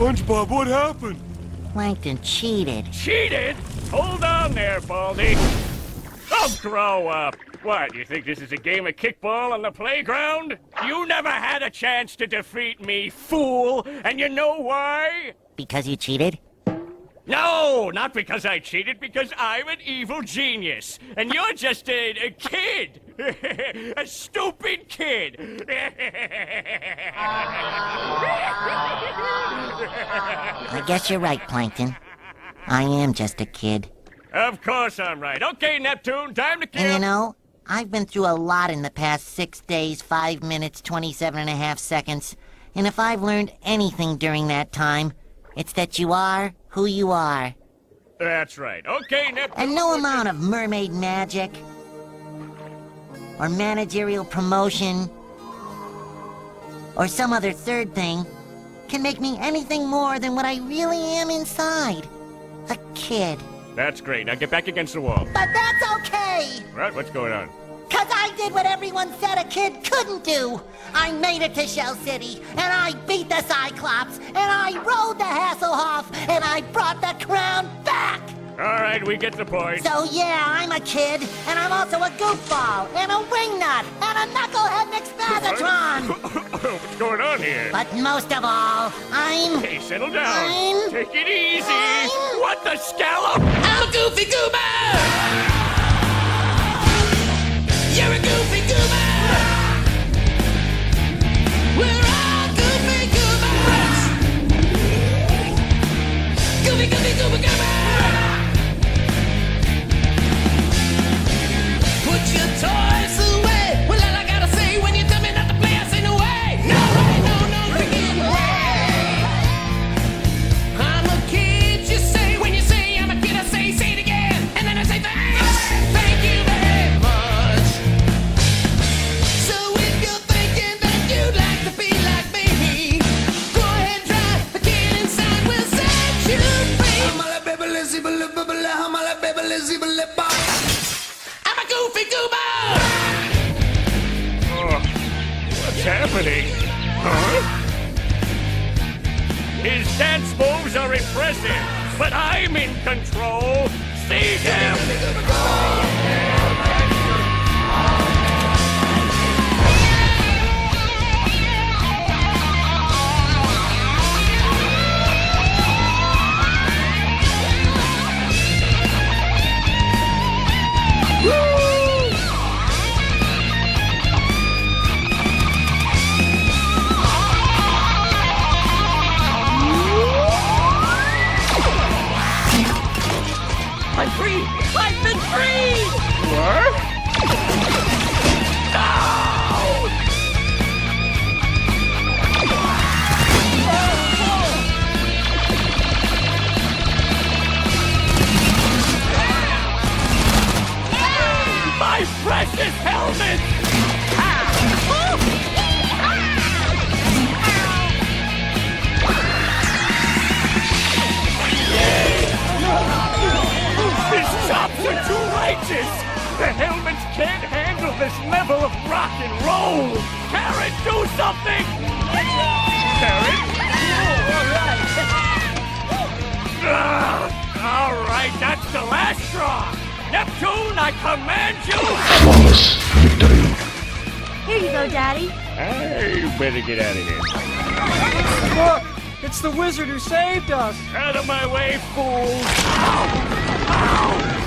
Bob, what happened? Plankton cheated. Cheated? Hold on there, Baldy. Oh, grow up. What, you think this is a game of kickball on the playground? You never had a chance to defeat me, fool! And you know why? Because you cheated? No, not because I cheated, because I'm an evil genius. And you're just a, a kid. a stupid kid. I guess you're right, Plankton. I am just a kid. of course I'm right. Okay, Neptune, time to kill. And you know, I've been through a lot in the past six days, five minutes, 27 and a half seconds. And if I've learned anything during that time, it's that you are who you are. That's right. Okay, Neptune. And no amount of mermaid magic, or managerial promotion, or some other third thing can make me anything more than what I really am inside. A kid. That's great. Now get back against the wall. But that's okay! Right, what's going on? Cause I did what everyone said a kid couldn't do. I made it to Shell City, and I beat the Cyclops, and I rode the Hasselhoff, and I brought the crown back. Right, we get the point. So yeah, I'm a kid, and I'm also a goofball, and a wingnut, and a knucklehead McSpazatron. what's going on here? but most of all, I'm Hey, settle down. I'm- Take it easy. I'm- What the scallop? I'm a goofy goober. Goofy goober. Oh, what's happening? Huh? His dance moves are impressive, but I'm in control. See him! Helmet! His chops are too righteous! The helmets can't handle this level of rock and roll! Karen, do something! Karen? Ah, all right, that's the last straw! Neptune, I command you! You go, Daddy. Hey, you better get out of here. Look, it's the wizard who saved us. Out of my way, fools! Ow! Ow!